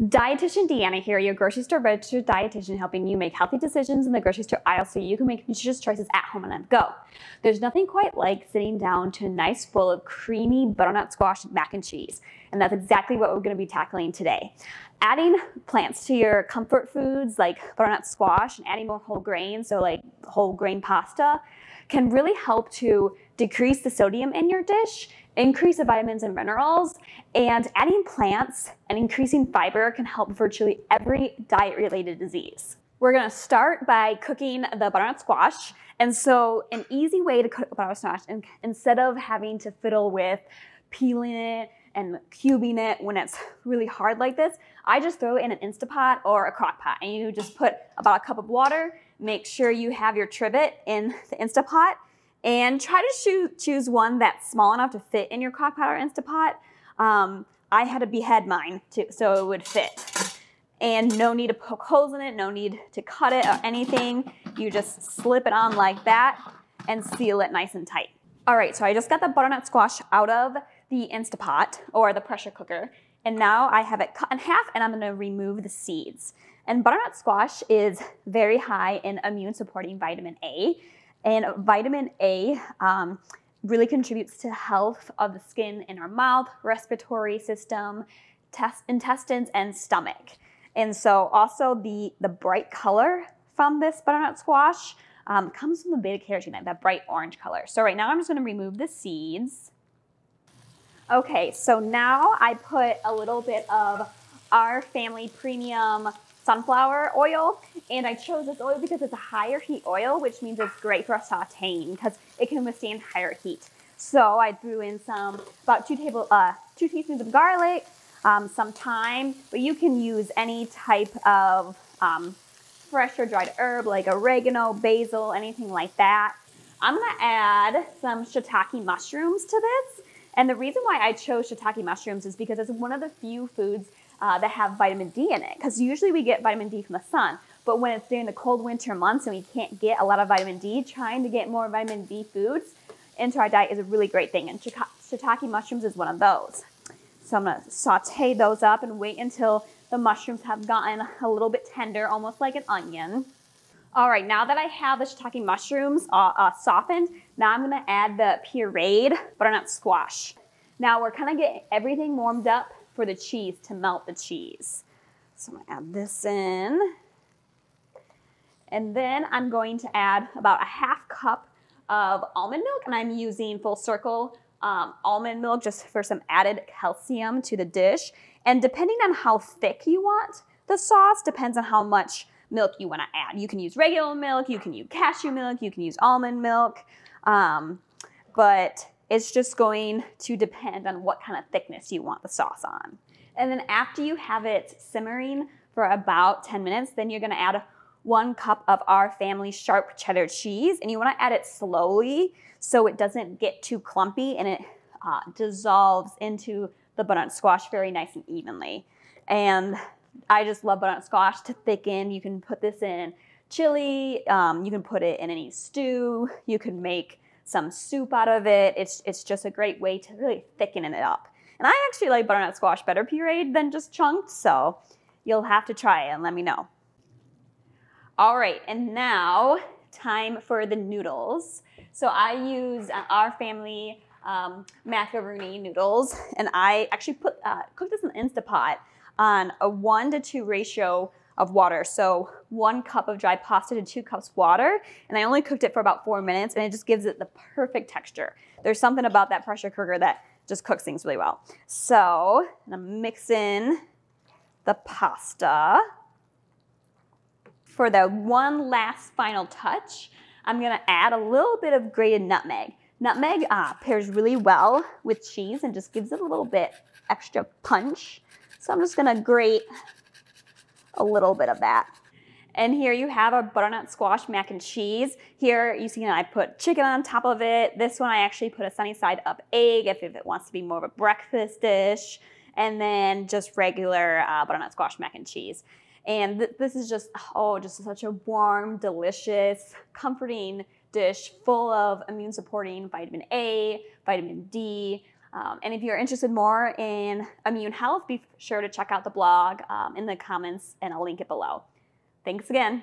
Dietitian Deanna here, your grocery store registered dietitian, helping you make healthy decisions in the grocery store aisle so you can make nutritious choices at home and on the go. There's nothing quite like sitting down to a nice bowl of creamy butternut squash mac and cheese, and that's exactly what we're going to be tackling today. Adding plants to your comfort foods like butternut squash and adding more whole grains, so like whole grain pasta, can really help to decrease the sodium in your dish, increase of vitamins and minerals, and adding plants and increasing fiber can help virtually every diet-related disease. We're gonna start by cooking the butternut squash. And so an easy way to cook butternut squash, and instead of having to fiddle with peeling it and cubing it when it's really hard like this, I just throw it in an Instapot or a crock pot. And you just put about a cup of water, make sure you have your trivet in the Instapot, and try to choose one that's small enough to fit in your crock pot or Instapot. Um, I had to behead mine too, so it would fit. And no need to poke holes in it, no need to cut it or anything. You just slip it on like that and seal it nice and tight. All right, so I just got the butternut squash out of the Instapot or the pressure cooker. And now I have it cut in half and I'm gonna remove the seeds. And butternut squash is very high in immune supporting vitamin A. And vitamin A um, really contributes to health of the skin in our mouth, respiratory system, intestines, and stomach. And so also the, the bright color from this butternut squash um, comes from the beta carotene, that bright orange color. So right now I'm just gonna remove the seeds. Okay, so now I put a little bit of our family premium sunflower oil. And I chose this oil because it's a higher heat oil, which means it's great for sauteing because it can withstand higher heat. So I threw in some, about two table, uh, two teaspoons of garlic, um, some thyme, but you can use any type of um, fresh or dried herb like oregano, basil, anything like that. I'm gonna add some shiitake mushrooms to this. And the reason why I chose shiitake mushrooms is because it's one of the few foods uh, that have vitamin D in it. Because usually we get vitamin D from the sun, but when it's during the cold winter months and we can't get a lot of vitamin D, trying to get more vitamin D foods into our diet is a really great thing. And shiitake mushrooms is one of those. So I'm gonna saute those up and wait until the mushrooms have gotten a little bit tender, almost like an onion. All right, now that I have the shiitake mushrooms uh, uh, softened, now I'm gonna add the pureed butternut squash. Now we're kind of getting everything warmed up for the cheese to melt the cheese. So I'm gonna add this in. And then I'm going to add about a half cup of almond milk and I'm using full circle um, almond milk just for some added calcium to the dish. And depending on how thick you want the sauce, depends on how much milk you wanna add. You can use regular milk, you can use cashew milk, you can use almond milk. Um, but it's just going to depend on what kind of thickness you want the sauce on. And then after you have it simmering for about 10 minutes, then you're gonna add one cup of our family sharp cheddar cheese and you wanna add it slowly so it doesn't get too clumpy and it uh, dissolves into the butternut squash very nice and evenly. And I just love butternut squash to thicken. You can put this in chili, um, you can put it in any stew, you can make some soup out of it. It's, it's just a great way to really thicken it up. And I actually like butternut squash better pureed than just chunked, so you'll have to try it and let me know. All right, and now time for the noodles. So I use uh, our family um, macaroni noodles, and I actually put uh, cooked this in the Instapot on a one to two ratio of water. So one cup of dry pasta to two cups water. And I only cooked it for about four minutes and it just gives it the perfect texture. There's something about that pressure cooker that just cooks things really well. So I'm gonna mix in the pasta. For the one last final touch, I'm gonna add a little bit of grated nutmeg. Nutmeg uh, pairs really well with cheese and just gives it a little bit extra punch. So I'm just gonna grate a little bit of that. And here you have a butternut squash mac and cheese. Here you see I put chicken on top of it. This one I actually put a sunny side up egg if, if it wants to be more of a breakfast dish. And then just regular uh, butternut squash mac and cheese. And th this is just, oh, just such a warm, delicious, comforting dish full of immune supporting vitamin A, vitamin D, Um, and if you're interested more in immune health, be sure to check out the blog um, in the comments, and I'll link it below. Thanks again.